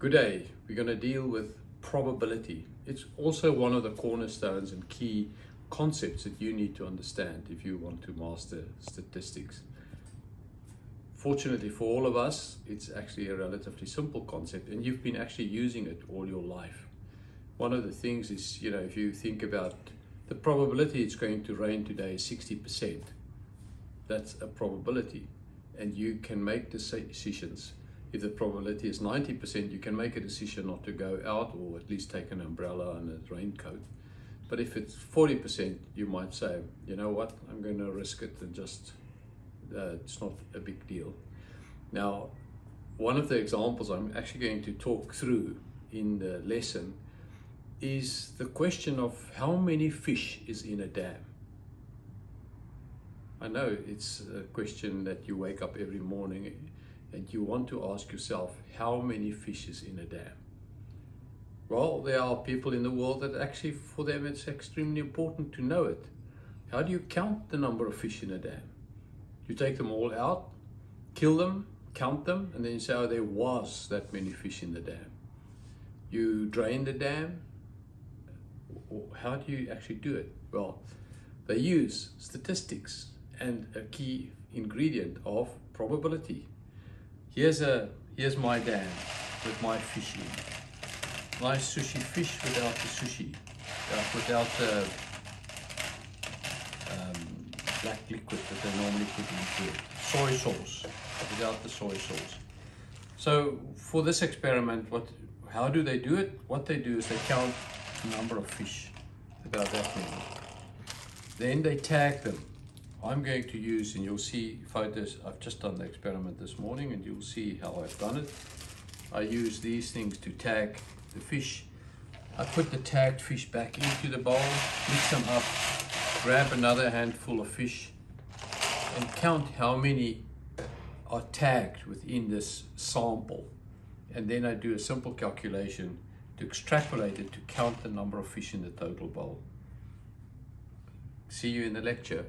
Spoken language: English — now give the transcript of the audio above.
Good day. We're going to deal with probability. It's also one of the cornerstones and key concepts that you need to understand if you want to master statistics. Fortunately for all of us, it's actually a relatively simple concept and you've been actually using it all your life. One of the things is, you know, if you think about the probability it's going to rain today is 60%. That's a probability and you can make decisions if the probability is 90%, you can make a decision not to go out or at least take an umbrella and a raincoat. But if it's 40%, you might say, you know what, I'm going to risk it and just, uh, it's not a big deal. Now, one of the examples I'm actually going to talk through in the lesson is the question of how many fish is in a dam. I know it's a question that you wake up every morning and you want to ask yourself, how many fish is in a dam? Well, there are people in the world that actually, for them, it's extremely important to know it. How do you count the number of fish in a dam? You take them all out, kill them, count them, and then you say, oh, there was that many fish in the dam. You drain the dam. How do you actually do it? Well, they use statistics and a key ingredient of probability. Here's a here's my dam with my fishy. in. Nice sushi fish without the sushi, uh, without the um, black liquid that they normally put into it. Soy sauce, without the soy sauce. So for this experiment, what how do they do it? What they do is they count the number of fish, about that many. Then they tag them I'm going to use, and you'll see photos, I've just done the experiment this morning and you'll see how I've done it. I use these things to tag the fish. I put the tagged fish back into the bowl, mix them up, grab another handful of fish and count how many are tagged within this sample. And then I do a simple calculation to extrapolate it to count the number of fish in the total bowl. See you in the lecture.